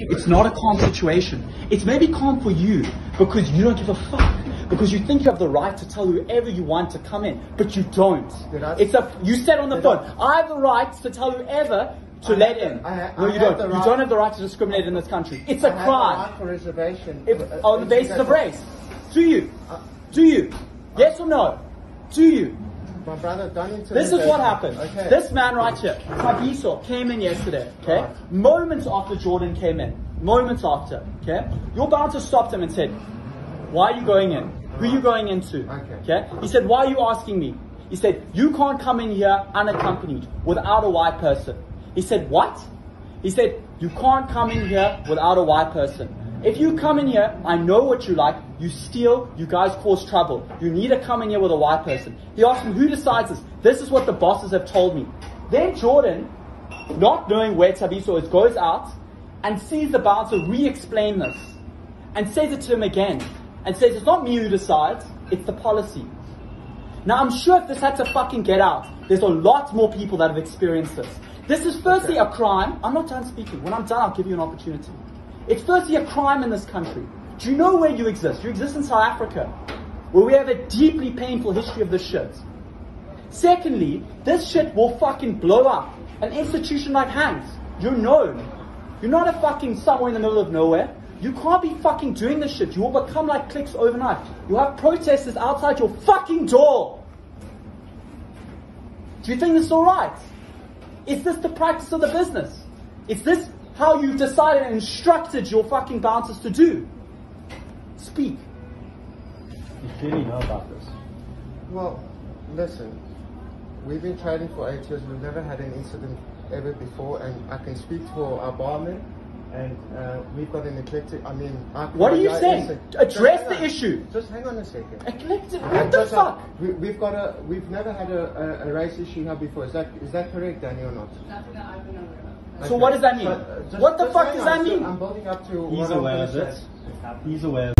It's not a calm situation. It's maybe calm for you because you don't give a fuck. Because you think you have the right to tell whoever you want to come in, but you don't. It's a you said on the phone. I- I have the right to tell whoever to I let in. the- I ha- no, you don't. the You don't have the right to discriminate in this country. It's I a crime. right for reservation. If, Uh, on the basis of race. Do you? Uh, Do you? Yes or no? Do you? My brother, don't This is what happened. Okay. This man right here, Tabiso, came in yesterday, okay? Right. Moments after Jordan came in. Moments after, okay? Your bouncer stopped him and said, Why are you going in? Who are you going into? Okay. Okay. He said, Why are you asking me? He said, You can't come in here unaccompanied without a white person. He said, What? He said, You can't come in here without a white person. If you come in here, I know what you like. You steal, you guys cause trouble. You need to come in here with a white person. He asked him, Who decides this? This is what the bosses have told me. Then Jordan, not knowing where Tabiso is, goes out and sees the bouncer re explain this and says it to him again and says, It's not me who decides, it's the policy. Now, I'm sure if this had to fucking get out, there's a lot more people that have experienced this. This is firstly a crime. I'm not done speaking. When I'm done, I'll give you an opportunity. It's firstly a crime in this country. Do you know where you exist? You exist in South Africa, where we have a deeply painful history of this shit. Secondly, this shit will fucking blow up. An institution like Hanks, you're known. You're not a fucking somewhere in the middle of nowhere. You can't be fucking doing this shit. You will become like Clicks overnight. You'll have protesters outside your fucking door. Do you think this is alright? Is this the practice of the business? Is this how you've decided and instructed your fucking bouncers to do? Speak. You clearly know about this. Well, listen, we've been trading for eight years. We've never had an incident ever before, and I can speak for our barman. And uh, we've got an eclectic. I mean, I What are you saying? listen, Address the on. issue. Just hang on a second. Eclectic. And What the just, uh, fuck? We, we've got a. We've never had a, a, a race issue here before. Is that is that correct, Danny, or not? Nothing that I've been aware of. So what does that mean? uh, just- What the fuck does on. that mean? I'm building up to He's aware of it. He's aware.